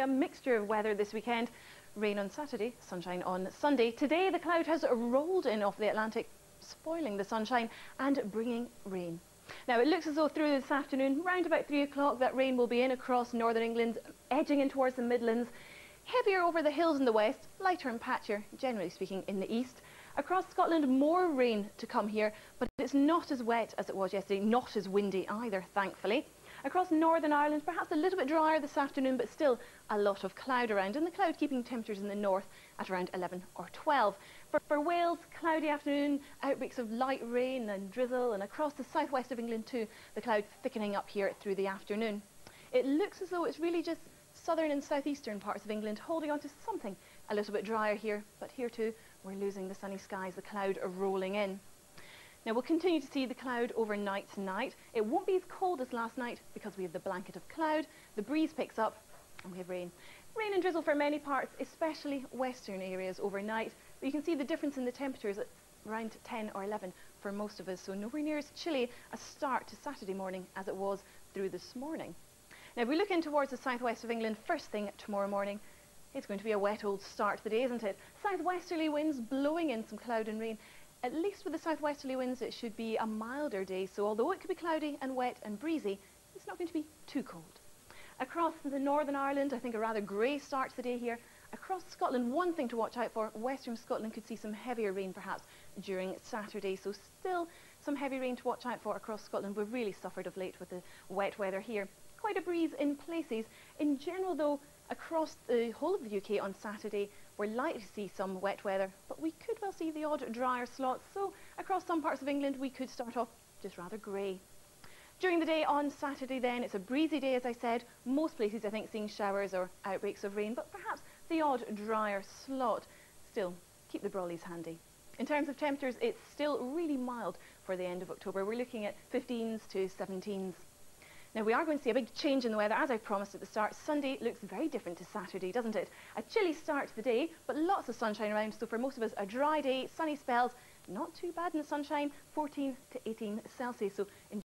A mixture of weather this weekend. Rain on Saturday, sunshine on Sunday. Today the cloud has rolled in off the Atlantic, spoiling the sunshine and bringing rain. Now it looks as though through this afternoon, round about 3 o'clock, that rain will be in across northern England, edging in towards the Midlands. Heavier over the hills in the west, lighter and patchier, generally speaking, in the east. Across Scotland, more rain to come here, but it's not as wet as it was yesterday, not as windy either, thankfully. Across Northern Ireland, perhaps a little bit drier this afternoon, but still a lot of cloud around, and the cloud keeping temperatures in the north at around 11 or 12. For, for Wales, cloudy afternoon, outbreaks of light rain and drizzle, and across the southwest of England too, the cloud thickening up here through the afternoon. It looks as though it's really just southern and southeastern parts of England holding on to something a little bit drier here, but here too, we're losing the sunny skies, the cloud are rolling in. Now we'll continue to see the cloud overnight tonight. It won't be as cold as last night because we have the blanket of cloud, the breeze picks up and we have rain. Rain and drizzle for many parts, especially western areas overnight. But you can see the difference in the temperatures at around 10 or 11 for most of us, so nowhere near as chilly a start to Saturday morning as it was through this morning. Now if we look in towards the southwest of England first thing tomorrow morning, it's going to be a wet old start to the day, isn't it? Southwesterly winds blowing in some cloud and rain at least with the southwesterly winds, it should be a milder day, so although it could be cloudy and wet and breezy, it's not going to be too cold. Across the Northern Ireland, I think a rather grey start to the day here. Across Scotland, one thing to watch out for, Western Scotland could see some heavier rain perhaps during Saturday, so still some heavy rain to watch out for across Scotland. We've really suffered of late with the wet weather here. Quite a breeze in places. In general though, across the whole of the UK on Saturday, we're likely to see some wet weather, but we could well see the odd drier slots. So across some parts of England, we could start off just rather grey. During the day on Saturday then, it's a breezy day as I said. Most places I think seeing showers or outbreaks of rain, but perhaps the odd drier slot. Still, keep the brollies handy. In terms of temperatures, it's still really mild for the end of October. We're looking at 15s to 17s. Now we are going to see a big change in the weather, as I promised at the start. Sunday looks very different to Saturday, doesn't it? A chilly start to the day, but lots of sunshine around, so for most of us, a dry day, sunny spells, not too bad in the sunshine, 14 to 18 Celsius. So